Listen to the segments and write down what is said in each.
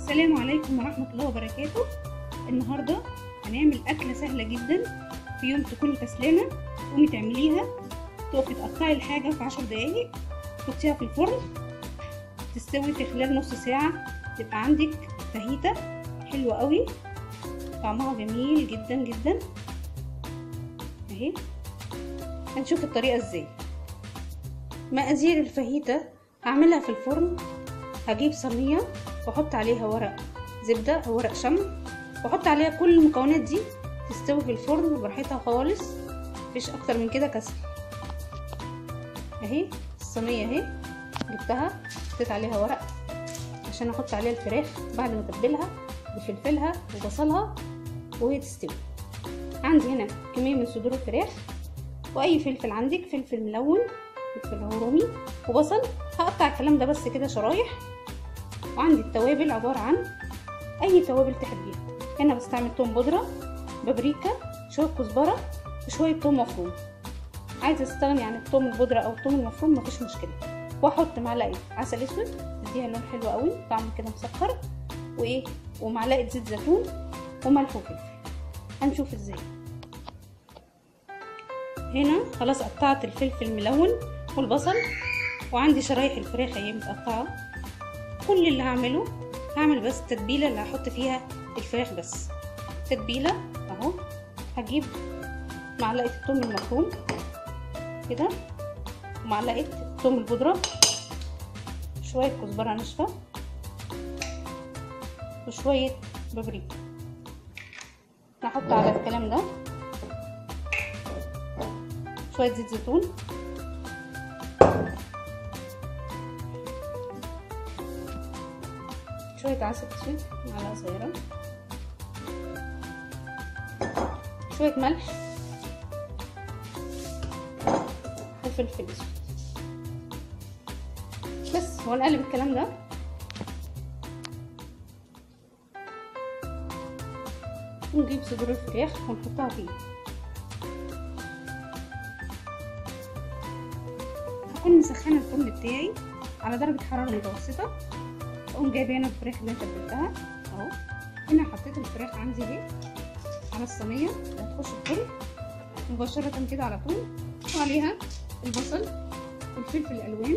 السلام عليكم ورحمة الله وبركاته. النهاردة هنعمل أكلة سهلة جدا في يوم تكوني كسلانة تقومي تعمليها. تقفي تقطعي الحاجة في عشر دقايق تحطيها في الفرن تستوي في خلال نص ساعة. تبقى عندك فاهيتا حلوة قوي. طعمها جميل جدا جدا. أهي. هنشوف الطريقة إزاي. مقادير الفاهيتا هعملها في الفرن. هجيب صينية. وأحط عليها ورق زبدة أو ورق شمع وأحط عليها كل المكونات دي تستوي في الفرن براحتها خالص مفيش أكتر من كده كسل أهي الصينية أهي جبتها حطيت عليها ورق عشان أحط عليها الفراخ بعد ما أتبلها بفلفلها وبصلها وهي تستوي. عندي هنا كمية من صدور الفراخ وأي فلفل عندك فلفل ملون فلفل رومي وبصل. هقطع الكلام ده بس كده شرايح. وعندي التوابل عبارة عن أي توابل تحبيها. هنا بستعمل توم بودرة بابريكا شوية كزبرة وشوية توم مفروم. عايزة استغني عن التوم البودرة أو التوم المفروم مفيش مشكلة. وأحط معلقة عسل أسود تديها لون حلو قوي طعم كده مسكر. وإيه؟ ومعلقة زيت زيتون وملح وفلفل. هنشوف إزاي. هنا خلاص قطعت الفلفل الملون والبصل. وعندي شرايح الفراخ اهي متقطعة. كل اللي هعمله هعمل بس التتبيله اللي هحط فيها الفراخ بس. تتبيلة أهو هجيب معلقة الثوم المفروم كده ومعلقة الثوم البودرة شوية كزبرة ناشفة وشوية بابريكا. هحط على الكلام ده. شوية زيت زيتون. شوية عسل أسود معلقه صغيرة. شوية ملح. وفلفل أسود. بس ونقلب الكلام ده. ونجيب صدور الفراخ ونحطها فيه. هكون مسخنة الفرن بتاعي على درجة حرارة متوسطة. اقوم جايبة هنا الفراخ اللي أنا تبلتها أهو. هنا حطيت الفراخ عندي أهي على الصينية. هتخش الفرن. مباشرة كده على طول. وعليها البصل والفلفل الألوان.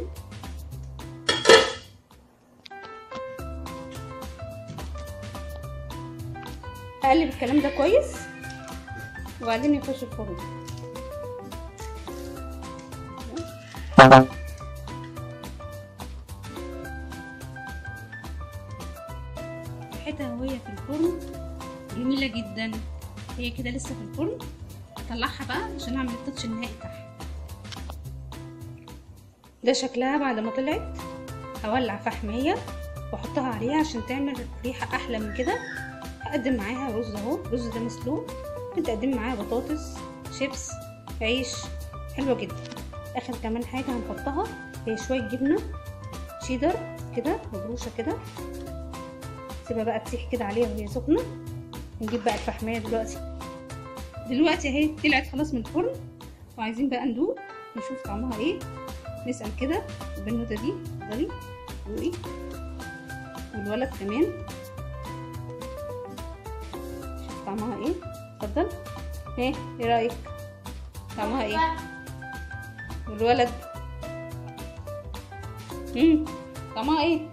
هقلب الكلام ده كويس. وبعدين يخش الفرن. وهي في الفرن. جميلة جدا. هي كده لسه في الفرن. اطلعها بقى عشان أعمل التاتش النهائي بتاعها. ده شكلها بعد ما طلعت. هولع فحمية وأحطها عليها عشان تعمل ريحة أحلى من كده. هقدم معاها رز أهو. الرز ده مسلوق. تقدمي معاها بطاطس شيبس عيش. حلوة جدا. آخر كمان حاجة هنحطها هي شوية جبنة شيدر كده مبروشة كده. سيبها بقى تسيح كده عليها وهي سخنة. نجيب بقى الفحمية دلوقتي. دلوقتي أهي طلعت خلاص من الفرن. وعايزين بقى ندوق نشوف طعمها إيه. نسأل كده البنوتة دي اتفضلي دوقي والولد كمان. شوف طعمها إيه. اتفضل. إيه إيه رأيك؟ طعمها إيه؟ والولد. امم طعمها إيه؟